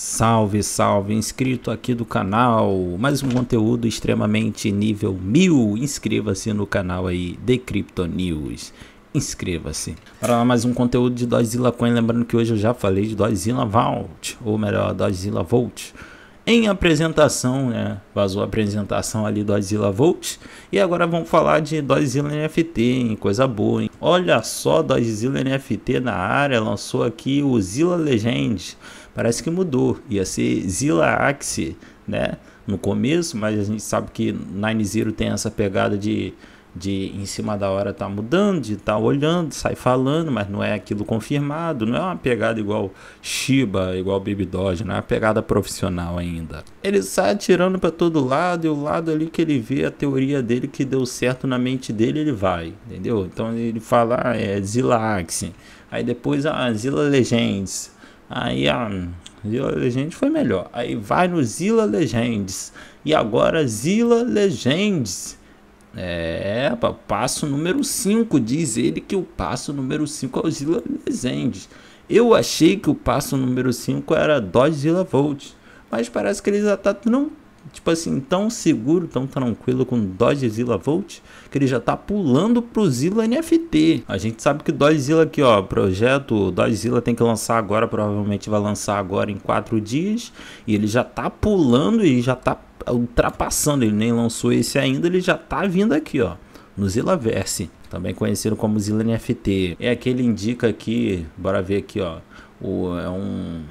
Salve, salve, inscrito aqui do canal, mais um conteúdo extremamente nível 1000, inscreva-se no canal aí de Crypto News, inscreva-se. Para mais um conteúdo de Dozilla Coin, lembrando que hoje eu já falei de Dozilla Vault, ou melhor, Dozilla Volt, em apresentação, né, vazou a apresentação ali do Dozilla Volt, e agora vamos falar de Dozilla NFT, hein? coisa boa, hein? Olha só, Dozilla NFT na área, lançou aqui o Zilla Legends, parece que mudou. Ia ser Zilla Axie, né? No começo, mas a gente sabe que Nine Zero tem essa pegada de, de em cima da hora tá mudando, de tá olhando, sai falando, mas não é aquilo confirmado, não é uma pegada igual Shiba, igual Baby Doge, não é uma pegada profissional ainda. Ele sai atirando para todo lado e o lado ali que ele vê a teoria dele que deu certo na mente dele, ele vai, entendeu? Então ele fala, ah, é Zilla Axie. Aí depois a ah, Zilla Legends. Aí a Zilla Legends foi melhor. Aí vai no Zilla Legends. E agora Zilla Legends. É, passo número 5. Diz ele que o passo número 5 é o Zilla Legends. Eu achei que o passo número 5 era Dodge Zilla Volt. Mas parece que ele já tá não tipo assim, tão seguro, tão tranquilo com Dodge Zilla Volt, que ele já tá pulando pro Zilla NFT. A gente sabe que Dodge Zilla aqui, ó, projeto Dodge Zilla tem que lançar agora, provavelmente vai lançar agora em quatro dias, e ele já tá pulando e já tá ultrapassando, ele nem lançou esse ainda, ele já tá vindo aqui, ó, no Zillaverse, também conhecido como Zilla NFT. É aquele indica aqui, bora ver aqui, ó, o, é um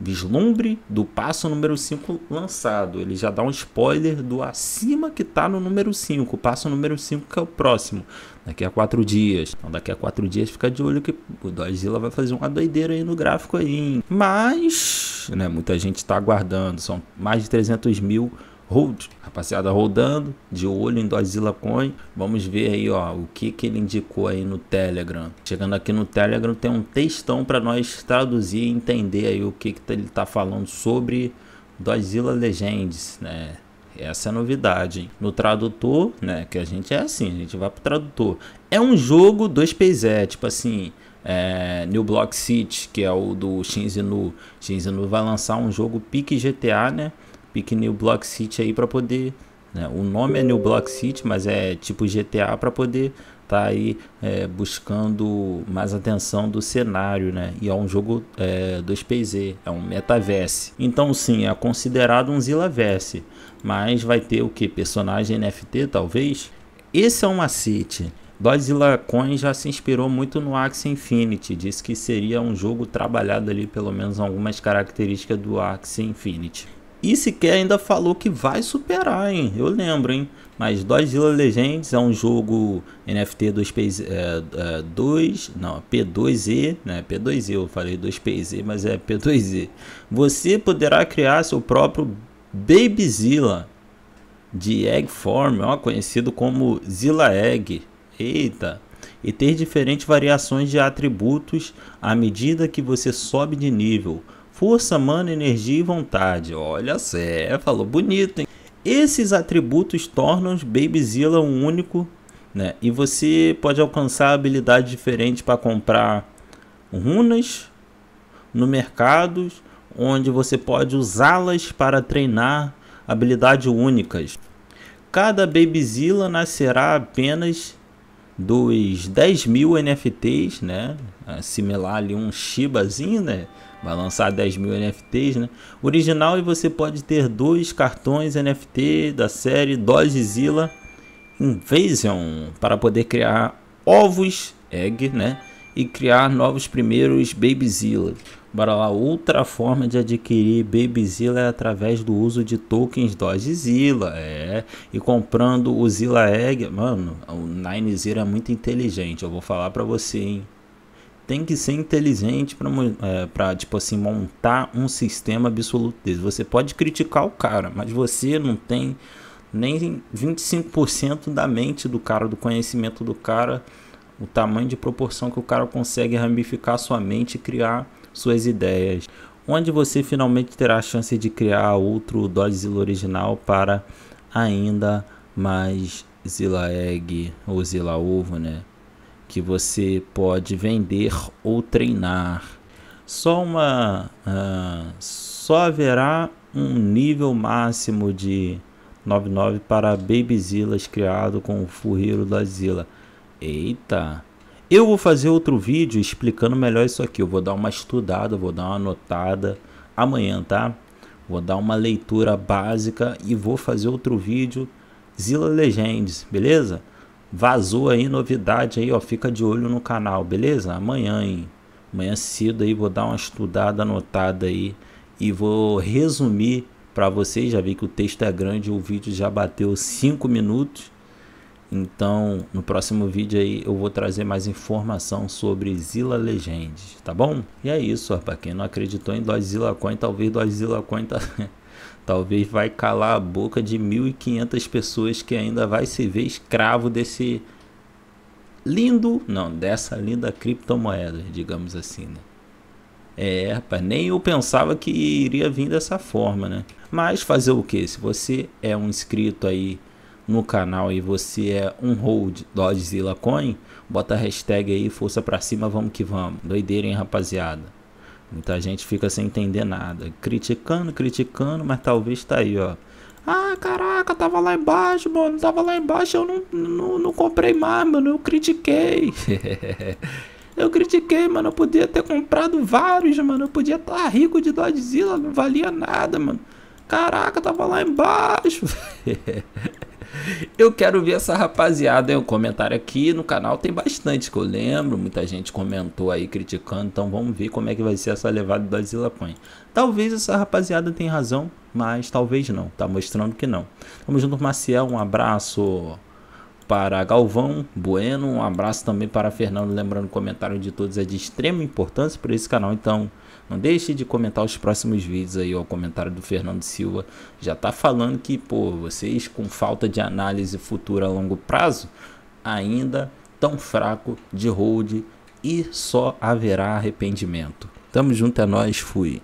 vislumbre do passo número 5 lançado. Ele já dá um spoiler do acima que está no número 5. O passo número 5 que é o próximo. Daqui a quatro dias. Então daqui a quatro dias fica de olho que o Dozilla vai fazer uma doideira aí no gráfico aí. Mas, né, muita gente está aguardando. São mais de 300 mil hold, rapaziada rodando, de olho em Dozilla Coin. Vamos ver aí, ó, o que que ele indicou aí no Telegram. Chegando aqui no Telegram tem um textão para nós traduzir e entender aí o que que ele tá falando sobre Dozilla Legends, né? Essa é a novidade. Hein? No tradutor, né? Que a gente é assim, a gente vai pro tradutor. É um jogo 2PZ, tipo assim, é, New Block City, que é o do Shinzinu. Shinzinu vai lançar um jogo pique GTA, né? Pique New Block City aí para poder. Né? O nome é New Block City, mas é tipo GTA para poder tá aí é, buscando mais atenção do cenário, né? E é um jogo é, 2PZ, é um metaverse. Então sim, é considerado um Zillaverse, mas vai ter o que? Personagem NFT talvez? Esse é um macete. Godzilla Coin já se inspirou muito no Axie Infinity, disse que seria um jogo trabalhado ali pelo menos algumas características do Axie Infinity. E sequer ainda falou que vai superar, hein? Eu lembro, hein? Mas Godzilla Legends é um jogo NFT 2 é, é, 2, não, P2E, né? P2E, eu falei 2PZ, mas é P2E. Você poderá criar seu próprio Babyzilla de Egg Form, ó, conhecido como Zilla Egg. Eita! E ter diferentes variações de atributos à medida que você sobe de nível força, mana, energia e vontade. Olha só, é, falou bonito, hein? Esses atributos tornam os Babyzilla um único, né? E você pode alcançar habilidades diferentes para comprar runas no mercado, onde você pode usá-las para treinar habilidades únicas. Cada Babyzilla nascerá apenas dos 10 mil NFTs, né? Assimilar ali um Shibazinho, né? vai lançar 10 mil NFTs, né? Original e você pode ter dois cartões NFT da série Dodgezilla Invasion para poder criar ovos egg, né? E criar novos primeiros Babyzilla. Bora lá, outra forma de adquirir Babyzilla é através do uso de tokens Dodgezilla, é. E comprando o Zilla Egg, mano, o Nine Zero é muito inteligente, eu vou falar para você, hein tem que ser inteligente para é, tipo assim montar um sistema absoluto desse. Você pode criticar o cara, mas você não tem nem 25% da mente do cara, do conhecimento do cara, o tamanho de proporção que o cara consegue ramificar sua mente e criar suas ideias. Onde você finalmente terá a chance de criar outro Dodgezilla original para ainda mais Zilla Egg ou Zilla Ovo, né? que você pode vender ou treinar. Só uma, uh, Só haverá um nível máximo de 99 para Babyzillas criado com o Furreiro da Zilla. Eita! Eu vou fazer outro vídeo explicando melhor isso aqui. Eu vou dar uma estudada, vou dar uma anotada amanhã, tá? Vou dar uma leitura básica e vou fazer outro vídeo Zilla Legends, beleza? Vazou aí novidade aí, ó, fica de olho no canal, beleza? Amanhã, hein? Amanhã cedo aí vou dar uma estudada anotada aí e vou resumir para vocês. Já vi que o texto é grande, o vídeo já bateu 5 minutos. Então, no próximo vídeo aí eu vou trazer mais informação sobre Zilla Legends, tá bom? E é isso, para quem não acreditou em Dozilla Coin, talvez Dozilla Coin tá talvez vai calar a boca de 1500 pessoas que ainda vai se ver escravo desse lindo, não, dessa linda criptomoeda, digamos assim, né? É, rapaz, nem eu pensava que iria vir dessa forma, né? Mas fazer o que? Se você é um inscrito aí no canal e você é um hold Dodgezilla Coin, bota a hashtag aí, força pra cima, vamos que vamos. Doideira, hein, rapaziada? Muita gente fica sem entender nada. Criticando, criticando, mas talvez tá aí, ó. Ah, caraca, tava lá embaixo, mano. Tava lá embaixo, eu não, não, não comprei mais, mano. Eu critiquei. Eu critiquei, mano. Eu podia ter comprado vários, mano. Eu podia estar tá rico de Dodgezilla, não valia nada, mano. Caraca, tava lá embaixo. eu quero ver essa rapaziada. O comentário aqui no canal tem bastante que eu lembro. Muita gente comentou aí criticando. Então vamos ver como é que vai ser essa levada Dodgezilla Coin. Talvez essa rapaziada tenha razão, mas talvez não. Tá mostrando que não. Tamo junto, Maciel. Um abraço para Galvão Bueno, um abraço também para Fernando, lembrando o comentário de todos é de extrema importância para esse canal, então não deixe de comentar os próximos vídeos aí, ó, o comentário do Fernando Silva já tá falando que, pô, vocês com falta de análise futura a longo prazo, ainda tão fraco de hold e só haverá arrependimento. Tamo junto, é nós, fui.